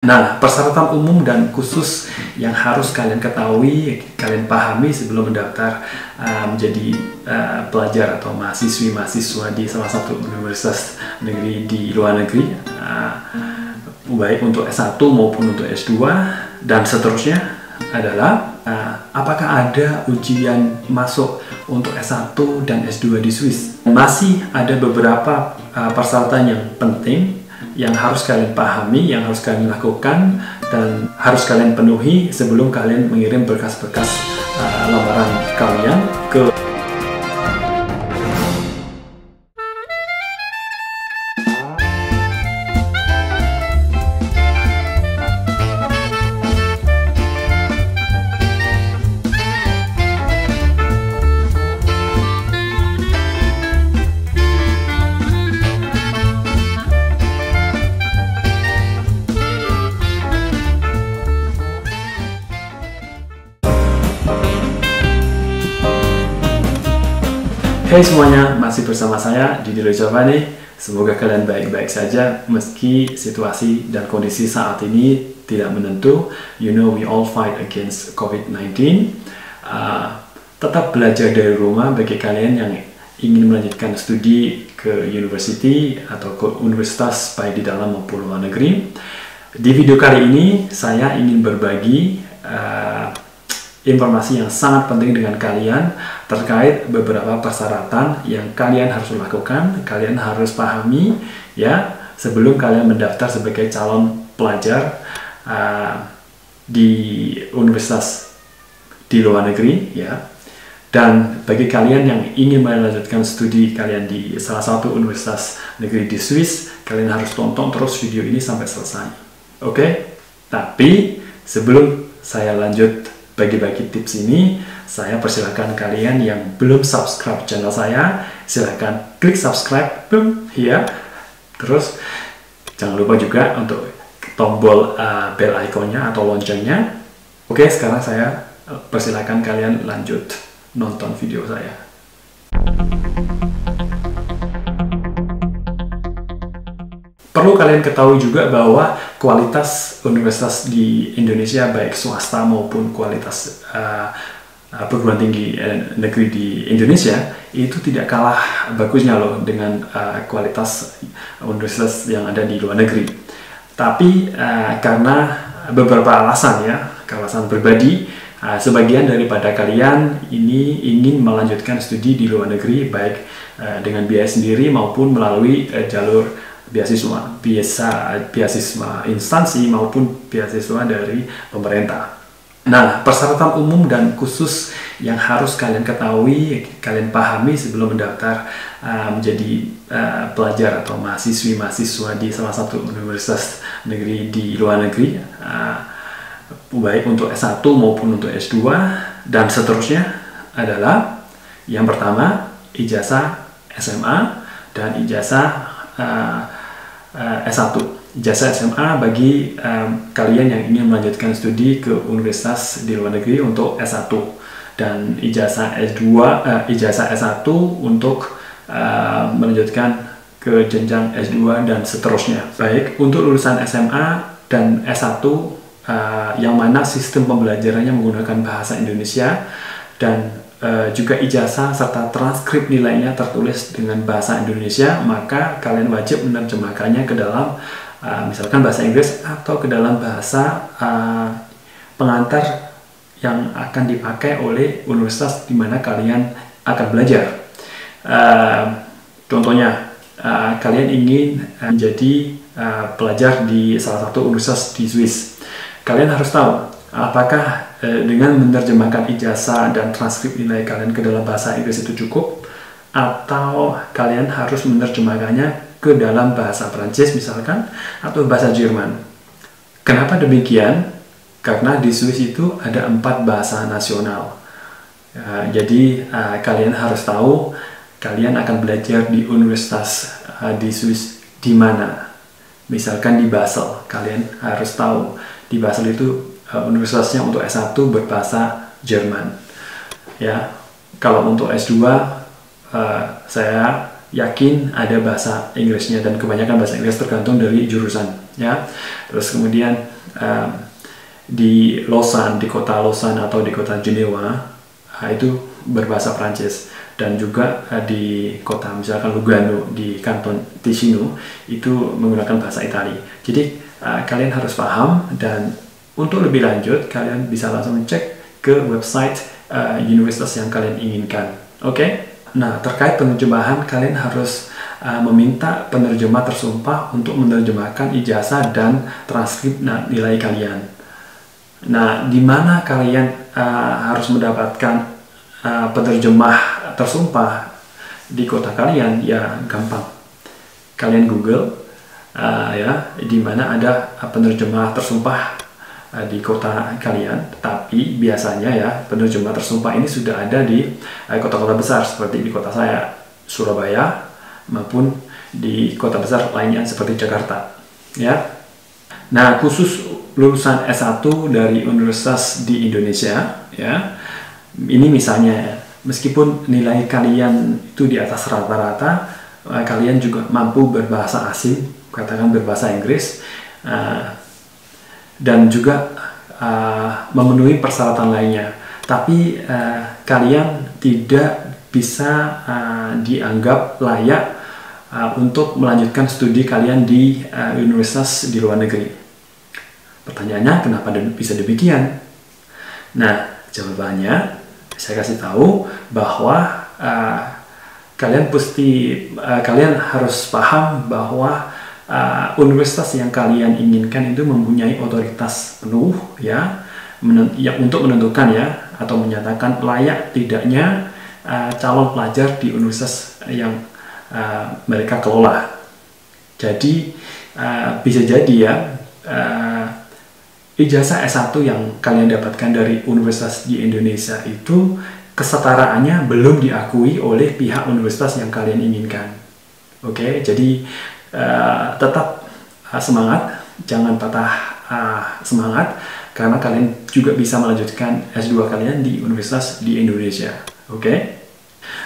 Nah, persyaratan umum dan khusus yang harus kalian ketahui, kalian pahami sebelum mendaftar uh, menjadi uh, pelajar atau mahasiswi-mahasiswa di salah satu universitas negeri di luar negeri, uh, baik untuk S1 maupun untuk S2 dan seterusnya adalah uh, apakah ada ujian masuk untuk S1 dan S2 di Swiss? Masih ada beberapa uh, persyaratan yang penting yang harus kalian pahami, yang harus kalian lakukan, dan harus kalian penuhi sebelum kalian mengirim berkas-berkas uh, lamaran kalian ke Hai semuanya, masih bersama saya Didi Rojavani. Semoga kalian baik-baik saja meski situasi dan kondisi saat ini tidak menentu. You know we all fight against COVID-19. Uh, tetap belajar dari rumah bagi kalian yang ingin melanjutkan studi ke university atau ke universitas baik di dalam maupun luar negeri. Di video kali ini saya ingin berbagi uh, informasi yang sangat penting dengan kalian terkait beberapa persyaratan yang kalian harus lakukan, kalian harus pahami ya sebelum kalian mendaftar sebagai calon pelajar uh, di universitas di luar negeri ya. Dan bagi kalian yang ingin melanjutkan studi kalian di salah satu universitas negeri di Swiss, kalian harus tonton terus video ini sampai selesai. Oke? Okay? Tapi sebelum saya lanjut bagi-bagi tips ini, saya persilahkan kalian yang belum subscribe channel saya, silahkan klik subscribe, boom, ya. Terus jangan lupa juga untuk tombol uh, bell iconnya atau loncengnya. Oke, sekarang saya uh, persilahkan kalian lanjut nonton video saya. Perlu kalian ketahui juga bahwa kualitas universitas di Indonesia baik swasta maupun kualitas uh, perguruan tinggi uh, negeri di Indonesia itu tidak kalah bagusnya loh dengan uh, kualitas universitas yang ada di luar negeri. Tapi uh, karena beberapa alasan ya, alasan pribadi, uh, sebagian daripada kalian ini ingin melanjutkan studi di luar negeri baik uh, dengan biaya sendiri maupun melalui uh, jalur beasiswa, biasa beasiswa instansi maupun beasiswa dari pemerintah. Nah, persyaratan umum dan khusus yang harus kalian ketahui, kalian pahami sebelum mendaftar uh, menjadi uh, pelajar atau mahasiswi-mahasiswa di salah satu universitas negeri di luar negeri, uh, baik untuk S1 maupun untuk S2 dan seterusnya adalah yang pertama ijazah SMA dan ijazah uh, uh, S1 jasa SMA bagi um, kalian yang ingin melanjutkan studi ke universitas di luar negeri untuk S1 dan ijazah S2 uh, ijazah S1 untuk uh, melanjutkan ke jenjang S2 dan seterusnya. Baik, untuk lulusan SMA dan S1 uh, yang mana sistem pembelajarannya menggunakan bahasa Indonesia dan Eh, juga ijazah serta transkrip nilainya tertulis dengan bahasa Indonesia, maka kalian wajib menerjemahkannya ke dalam uh, misalkan bahasa Inggris atau ke dalam bahasa uh, pengantar yang akan dipakai oleh universitas di mana kalian akan belajar. Uh, contohnya, uh, kalian ingin menjadi uh, pelajar di salah satu universitas di Swiss. Kalian harus tahu apakah dengan menerjemahkan ijazah dan transkrip nilai kalian ke dalam bahasa Inggris itu cukup atau kalian harus menerjemahkannya ke dalam bahasa Prancis misalkan atau bahasa Jerman. Kenapa demikian? Karena di Swiss itu ada empat bahasa nasional. Uh, jadi uh, kalian harus tahu kalian akan belajar di universitas uh, di Swiss di mana. Misalkan di Basel, kalian harus tahu di Basel itu uh, universitasnya untuk S1 berbahasa Jerman. Ya, kalau untuk S2 uh, saya yakin ada bahasa Inggrisnya dan kebanyakan bahasa Inggris tergantung dari jurusan ya. Terus kemudian um, di Lausanne di kota Lausanne atau di kota Jenewa uh, itu berbahasa Prancis. Dan juga uh, di kota misalkan Lugano di kanton Ticino itu menggunakan bahasa Italia jadi uh, kalian harus paham dan untuk lebih lanjut kalian bisa langsung cek ke website uh, universitas yang kalian inginkan oke okay? Nah, terkait penerjemahan, kalian harus uh, meminta penerjemah tersumpah untuk menerjemahkan ijazah dan transkrip nilai kalian. Nah, di mana kalian uh, harus mendapatkan uh, penerjemah tersumpah di kota kalian? Ya, gampang. Kalian Google, uh, ya, di mana ada penerjemah tersumpah di kota kalian, tapi biasanya ya penerjemah tersumpah ini sudah ada di eh, kota-kota besar seperti di kota saya Surabaya maupun di kota besar lainnya seperti Jakarta. Ya. Nah, khusus lulusan S1 dari universitas di Indonesia ya. Ini misalnya meskipun nilai kalian itu di atas rata-rata, eh, kalian juga mampu berbahasa asing, katakan berbahasa Inggris dan juga uh, memenuhi persyaratan lainnya. Tapi uh, kalian tidak bisa uh, dianggap layak uh, untuk melanjutkan studi kalian di uh, universitas di luar negeri. Pertanyaannya, kenapa bisa demikian? Nah, jawabannya saya kasih tahu bahwa uh, kalian pasti uh, kalian harus paham bahwa uh, universitas yang kalian inginkan itu mempunyai otoritas penuh ya, menent ya untuk menentukan ya atau menyatakan layak tidaknya uh, calon pelajar di universitas yang uh, mereka kelola. Jadi uh, bisa jadi ya uh, ijazah S1 yang kalian dapatkan dari universitas di Indonesia itu kesetaraannya belum diakui oleh pihak universitas yang kalian inginkan. Oke, okay? jadi uh, tetap uh, semangat, jangan patah uh, semangat karena kalian juga bisa melanjutkan S2 kalian di universitas di Indonesia. Oke? Okay?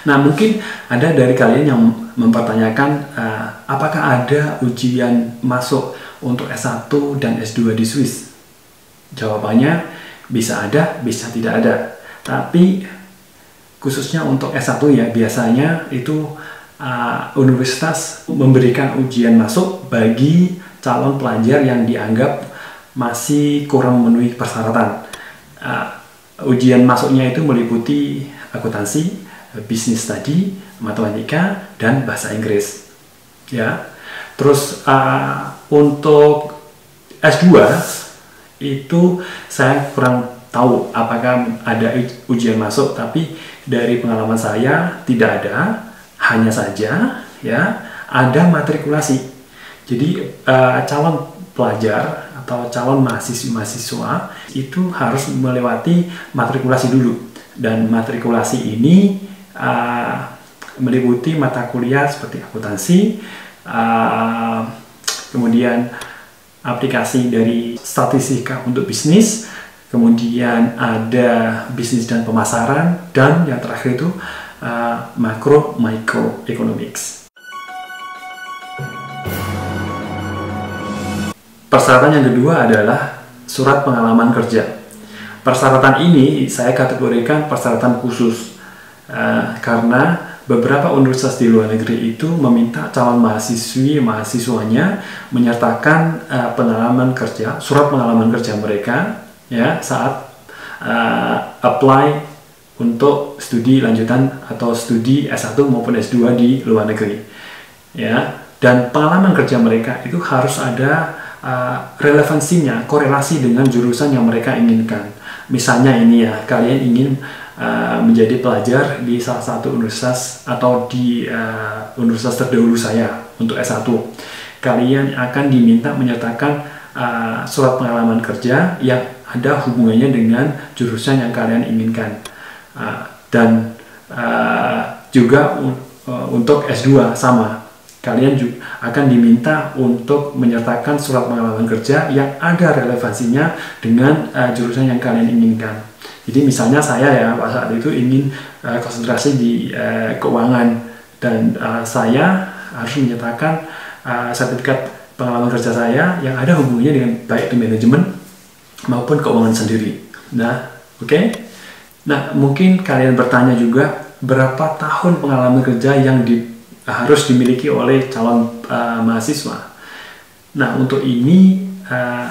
Nah, mungkin ada dari kalian yang mempertanyakan uh, apakah ada ujian masuk untuk S1 dan S2 di Swiss? Jawabannya bisa ada, bisa tidak ada. Tapi khususnya untuk S1 ya biasanya itu uh, universitas memberikan ujian masuk bagi calon pelajar yang dianggap masih kurang memenuhi persyaratan. Uh, ujian masuknya itu meliputi akuntansi, bisnis tadi, matematika, dan bahasa Inggris. Ya, terus uh, untuk S2 itu saya kurang tahu apakah ada ujian masuk, tapi dari pengalaman saya tidak ada hanya saja ya ada matrikulasi. Jadi uh, calon pelajar atau calon mahasiswa-mahasiswa itu harus melewati matrikulasi dulu dan matrikulasi ini uh, meliputi mata kuliah seperti akuntansi, uh, kemudian aplikasi dari statistika untuk bisnis, kemudian ada bisnis dan pemasaran, dan yang terakhir itu uh, macro microeconomics. Persyaratan yang kedua adalah surat pengalaman kerja. Persyaratan ini saya kategorikan persyaratan khusus uh, karena beberapa universitas di luar negeri itu meminta calon mahasiswi mahasiswanya menyertakan uh, pengalaman kerja, surat pengalaman kerja mereka ya saat uh, apply untuk studi lanjutan atau studi S1 maupun S2 di luar negeri. Ya, dan pengalaman kerja mereka itu harus ada uh, relevansinya, korelasi dengan jurusan yang mereka inginkan. Misalnya ini ya, kalian ingin uh, menjadi pelajar di salah satu universitas atau di uh, universitas terdahulu saya untuk S1. Kalian akan diminta menyertakan uh, surat pengalaman kerja yang ada hubungannya dengan jurusan yang kalian inginkan dan uh, juga uh, untuk S2 sama kalian juga akan diminta untuk menyertakan surat pengalaman kerja yang ada relevansinya dengan uh, jurusan yang kalian inginkan. Jadi misalnya saya ya pada saat itu ingin uh, konsentrasi di uh, keuangan dan uh, saya harus menyatakan uh, sertifikat pengalaman kerja saya yang ada hubungannya dengan baik di manajemen maupun keuangan sendiri. Nah, oke. Okay? Nah, mungkin kalian bertanya juga berapa tahun pengalaman kerja yang di, harus dimiliki oleh calon uh, mahasiswa. Nah, untuk ini uh,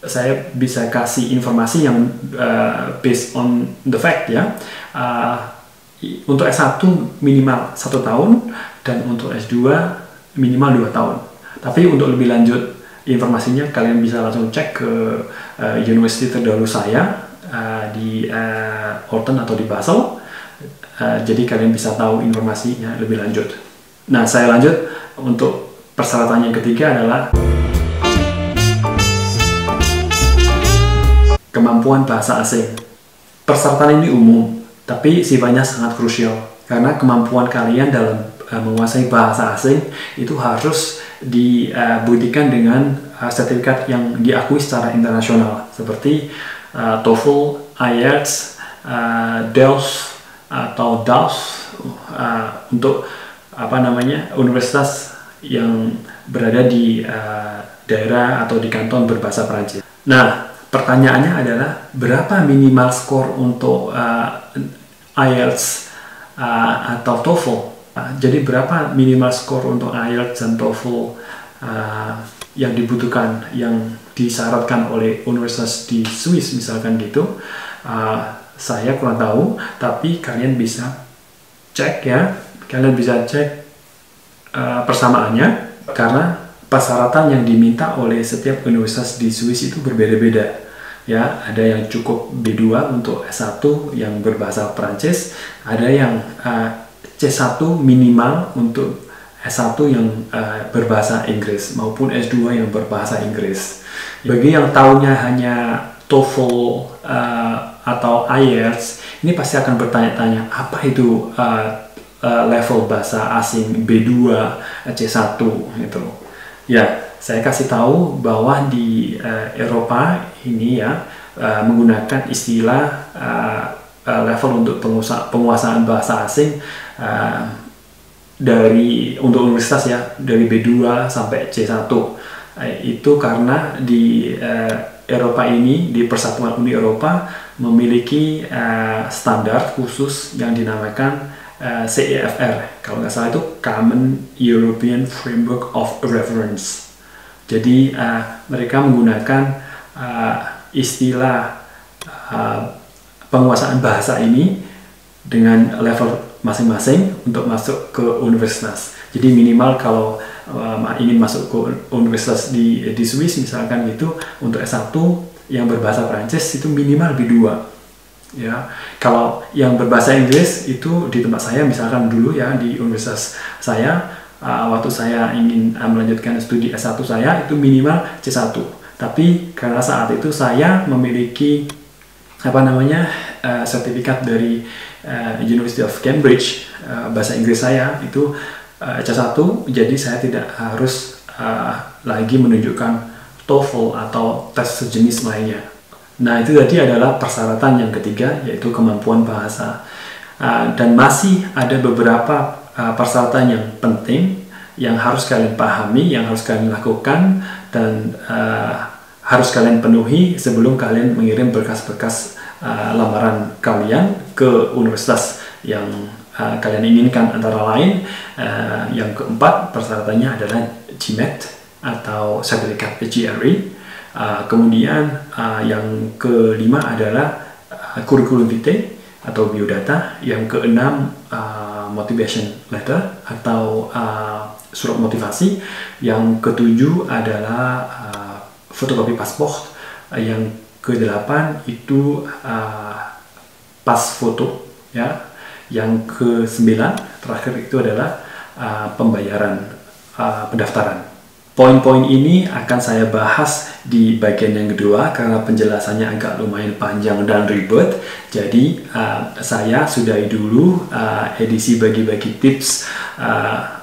saya bisa kasih informasi yang uh, based on the fact ya. Uh, untuk S1 minimal satu tahun dan untuk S2 minimal dua tahun. Tapi untuk lebih lanjut informasinya kalian bisa langsung cek ke uh, university terdahulu saya uh, di uh, Orton atau di Basel. Uh, jadi kalian bisa tahu informasinya lebih lanjut. Nah, saya lanjut untuk persyaratan yang ketiga adalah kemampuan bahasa asing. Persyaratan ini umum, tapi sifatnya sangat krusial karena kemampuan kalian dalam uh, menguasai bahasa asing itu harus dibuktikan dengan sertifikat yang diakui secara internasional seperti TOEFL, IELTS, uh, DELF atau DALF uh, untuk apa namanya universitas yang berada di daerah atau di kanton berbahasa Prancis. Nah, pertanyaannya adalah berapa minimal skor untuk IELTS atau TOEFL Ah, jadi berapa minimal skor untuk IELTS dan TOEFL uh, yang dibutuhkan, yang disyaratkan oleh universitas di Swiss misalkan gitu. Uh, saya kurang tahu, tapi kalian bisa cek ya, kalian bisa cek uh, persamaannya karena persyaratan yang diminta oleh setiap universitas di Swiss itu berbeda-beda ya ada yang cukup B2 untuk S1 yang berbahasa Prancis ada yang uh, C1 minimal untuk S1 yang uh, berbahasa Inggris maupun S2 yang berbahasa Inggris. Bagi yang tahunya hanya TOEFL uh, atau IELTS, ini pasti akan bertanya-tanya apa itu uh, uh, level bahasa asing B2, C1 gitu. Ya, saya kasih tahu bahwa di uh, Eropa ini ya uh, menggunakan istilah uh, uh, level untuk penguasaan bahasa asing uh, dari untuk universitas ya dari B2 sampai C1 uh, itu karena di uh, Eropa ini di Persatuan Uni Eropa memiliki uh, standar khusus yang dinamakan uh, CEFR kalau nggak salah itu Common European Framework of Reference. Jadi uh, mereka menggunakan uh, istilah uh, penguasaan bahasa ini dengan level masing-masing untuk masuk ke universitas. Jadi minimal kalau um, ingin masuk ke universitas di di Swiss misalkan gitu untuk S1 yang berbahasa Prancis itu minimal B2. Ya. Kalau yang berbahasa Inggris itu di tempat saya misalkan dulu ya di universitas saya uh, waktu saya ingin uh, melanjutkan studi S1 saya itu minimal C1. Tapi karena saat itu saya memiliki apa namanya uh, sertifikat dari uh, University of Cambridge uh, bahasa Inggris saya itu uh, C1 jadi saya tidak harus uh, lagi menunjukkan TOEFL atau tes sejenis lainnya. Nah itu tadi adalah persyaratan yang ketiga yaitu kemampuan bahasa uh, dan masih ada beberapa uh, persyaratan yang penting yang harus kalian pahami, yang harus kalian lakukan dan uh, harus kalian penuhi sebelum kalian mengirim berkas-berkas uh, lamaran kalian ke universitas yang uh, kalian inginkan antara lain. Uh, yang keempat persyaratannya adalah GMAT atau sertifikat GRE uh, kemudian uh, yang kelima adalah uh, vitae atau biodata. Yang keenam uh, motivation letter atau uh, surat motivasi. Yang ketujuh adalah uh, fotokopi paspor yang ke-8 itu uh, pas foto ya. Yang ke-9 terakhir itu adalah uh, pembayaran uh, pendaftaran. Poin-poin ini akan saya bahas di bagian yang kedua karena penjelasannya agak lumayan panjang dan ribet. Jadi uh, saya sudahi dulu uh, edisi bagi-bagi tips uh,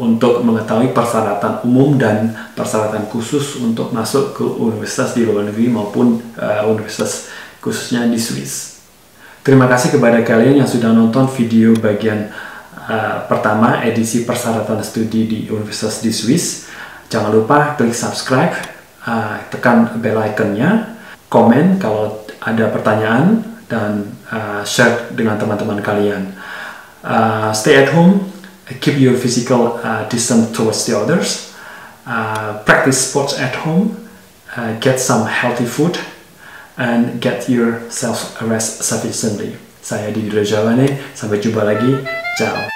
untuk mengetahui persyaratan umum dan persyaratan khusus untuk masuk ke universitas di luar negeri maupun uh, universitas khususnya di Swiss. Terima kasih kepada kalian yang sudah nonton video bagian uh, pertama edisi persyaratan studi di Universitas di Swiss. Jangan lupa klik subscribe, uh, tekan bell iconnya, komen kalau ada pertanyaan, dan uh, share dengan teman-teman kalian. Uh, stay at home, keep your physical uh, distance towards the others, uh, practice sports at home, uh, get some healthy food, and get yourself rest sufficiently. Saya Didi Rajawane, sampai jumpa lagi. Ciao.